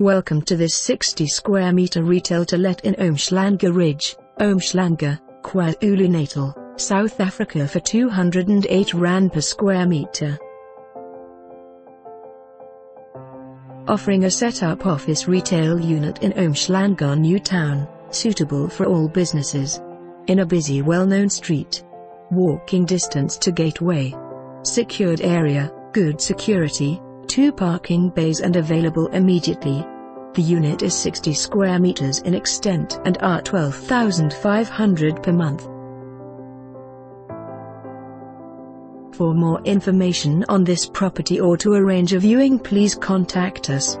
Welcome to this 60 square meter retail to let in Umhlanga Ridge, Umhlanga, KwaZulu-Natal, South Africa for 208 rand per square meter. Offering a set-up office retail unit in Umhlanga New Town, suitable for all businesses. In a busy well-known street. Walking distance to Gateway. Secured area, good security, two parking bays and available immediately. The unit is 60 square meters in extent and are 12,500 per month. For more information on this property or to arrange a viewing please contact us.